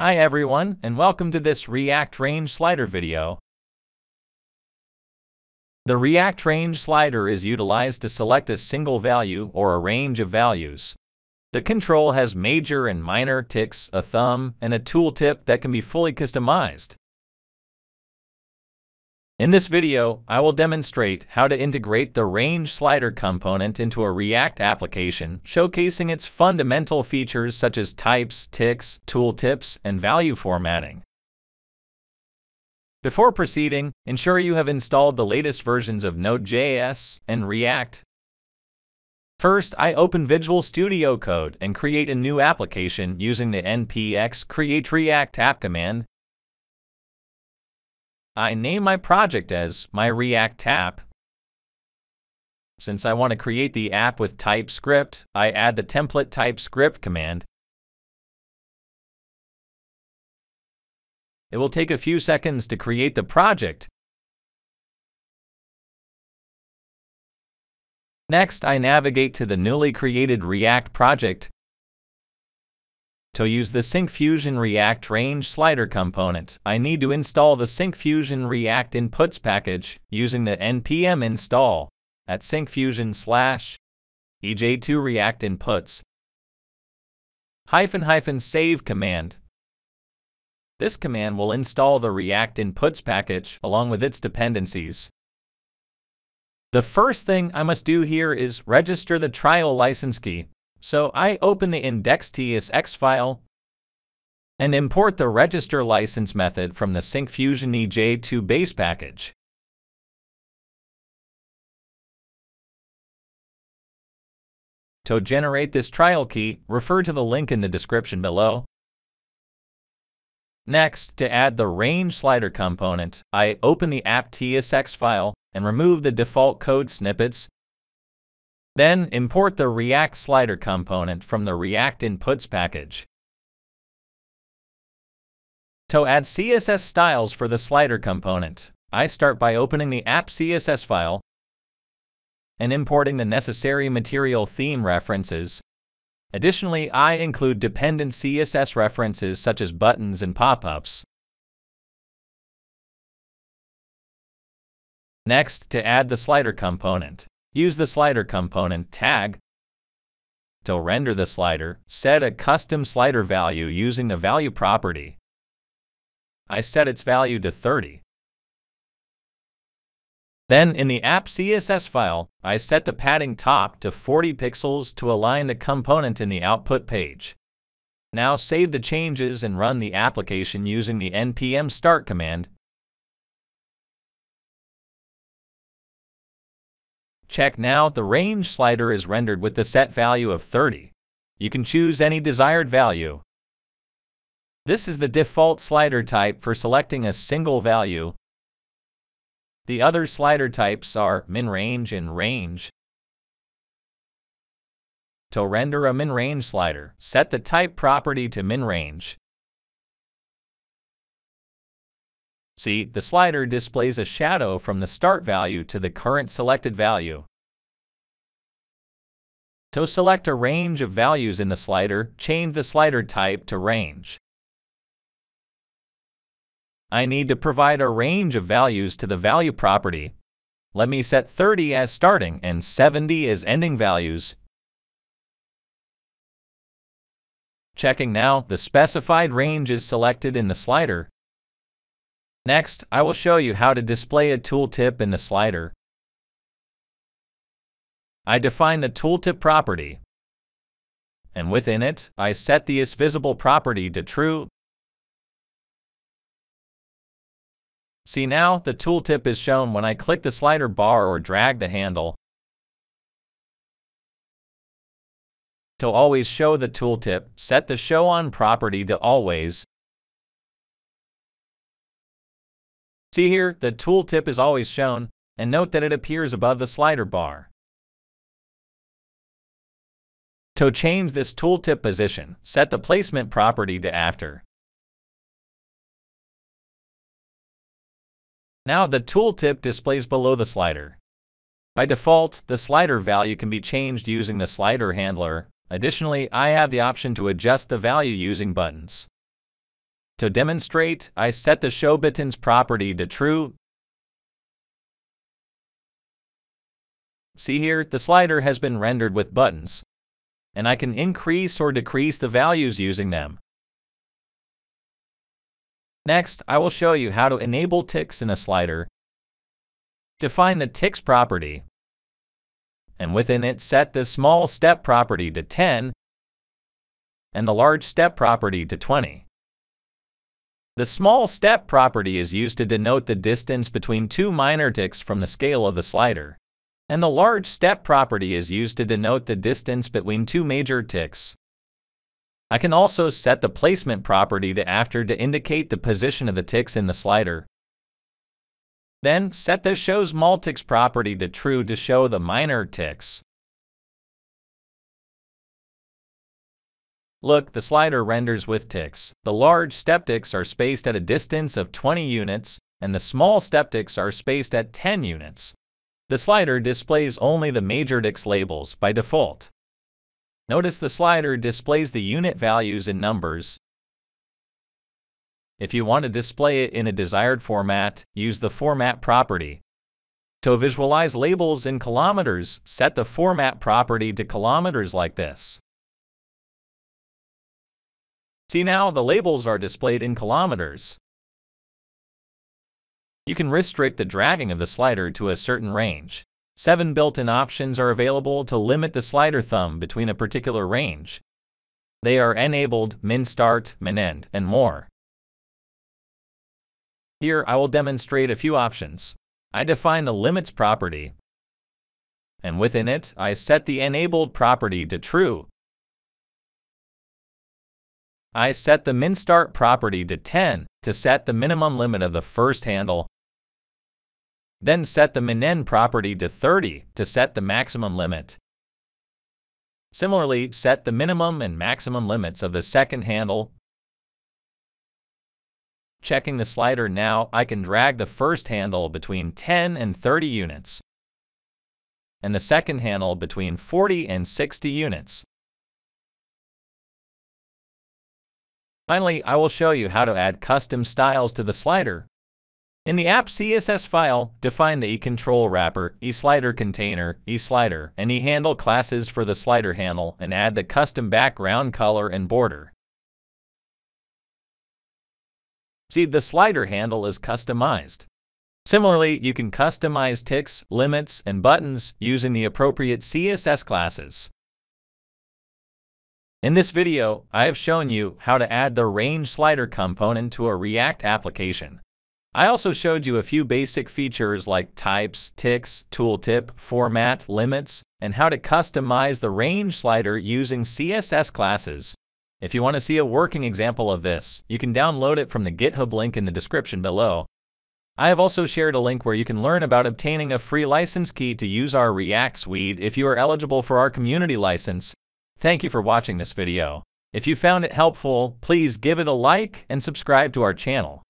Hi everyone, and welcome to this React Range Slider video. The React Range Slider is utilized to select a single value or a range of values. The control has major and minor ticks, a thumb, and a tooltip that can be fully customized. In this video, I will demonstrate how to integrate the range slider component into a React application, showcasing its fundamental features such as types, ticks, tooltips, and value formatting. Before proceeding, ensure you have installed the latest versions of Node.js and React. First, I open Visual Studio Code and create a new application using the npx create react app command I name my project as my React app. Since I want to create the app with TypeScript, I add the template TypeScript command. It will take a few seconds to create the project. Next, I navigate to the newly created React project to use the Syncfusion React Range Slider component, I need to install the Syncfusion React Inputs package using the npm install at syncfusion slash ej2 react inputs hyphen hyphen save command. This command will install the React Inputs package along with its dependencies. The first thing I must do here is register the trial license key so I open the index.tsx file and import the register license method from the Syncfusion EJ2 base package. To generate this trial key, refer to the link in the description below. Next, to add the range slider component, I open the app.tsx file and remove the default code snippets then import the React slider component from the React Inputs package. To add CSS styles for the slider component, I start by opening the app CSS file and importing the necessary material theme references. Additionally, I include dependent CSS references such as buttons and pop-ups. Next, to add the slider component, Use the slider component tag to render the slider. Set a custom slider value using the value property. I set its value to 30. Then in the app CSS file, I set the padding top to 40 pixels to align the component in the output page. Now save the changes and run the application using the npm start command Check now, the range slider is rendered with the set value of 30. You can choose any desired value. This is the default slider type for selecting a single value. The other slider types are min-range and range. To render a min-range slider, set the type property to min-range. See, the slider displays a shadow from the start value to the current selected value. To select a range of values in the slider, change the slider type to range. I need to provide a range of values to the value property. Let me set 30 as starting and 70 as ending values. Checking now, the specified range is selected in the slider. Next, I will show you how to display a tooltip in the slider. I define the tooltip property, and within it, I set the isVisible property to true. See now, the tooltip is shown when I click the slider bar or drag the handle. To always show the tooltip, set the Show On property to Always, See here, the tooltip is always shown, and note that it appears above the slider bar. To change this tooltip position, set the placement property to after. Now the tooltip displays below the slider. By default, the slider value can be changed using the slider handler. Additionally, I have the option to adjust the value using buttons. To demonstrate, I set the show buttons property to true. See here, the slider has been rendered with buttons, and I can increase or decrease the values using them. Next, I will show you how to enable ticks in a slider. Define the ticks property, and within it set the small step property to 10 and the large step property to 20. The small step property is used to denote the distance between two minor ticks from the scale of the slider, and the large step property is used to denote the distance between two major ticks. I can also set the placement property to after to indicate the position of the ticks in the slider. Then set the show small ticks property to true to show the minor ticks. Look, the slider renders with ticks. The large step ticks are spaced at a distance of 20 units, and the small step ticks are spaced at 10 units. The slider displays only the major ticks labels by default. Notice the slider displays the unit values in numbers. If you want to display it in a desired format, use the Format property. To visualize labels in kilometers, set the Format property to kilometers like this. See now, the labels are displayed in kilometers. You can restrict the dragging of the slider to a certain range. Seven built-in options are available to limit the slider thumb between a particular range. They are enabled, min start, min end, and more. Here I will demonstrate a few options. I define the limits property, and within it I set the enabled property to true. I set the min start property to 10 to set the minimum limit of the first handle. Then set the min end property to 30 to set the maximum limit. Similarly, set the minimum and maximum limits of the second handle. Checking the slider now, I can drag the first handle between 10 and 30 units, and the second handle between 40 and 60 units. Finally, I will show you how to add custom styles to the slider. In the app CSS file, define the eControl wrapper, eSlider container, eSlider, and eHandle classes for the slider handle and add the custom background color and border. See, the slider handle is customized. Similarly, you can customize ticks, limits, and buttons using the appropriate CSS classes. In this video, I have shown you how to add the range slider component to a React application. I also showed you a few basic features like types, ticks, tooltip, format, limits, and how to customize the range slider using CSS classes. If you want to see a working example of this, you can download it from the GitHub link in the description below. I have also shared a link where you can learn about obtaining a free license key to use our React suite if you are eligible for our community license. Thank you for watching this video. If you found it helpful, please give it a like and subscribe to our channel.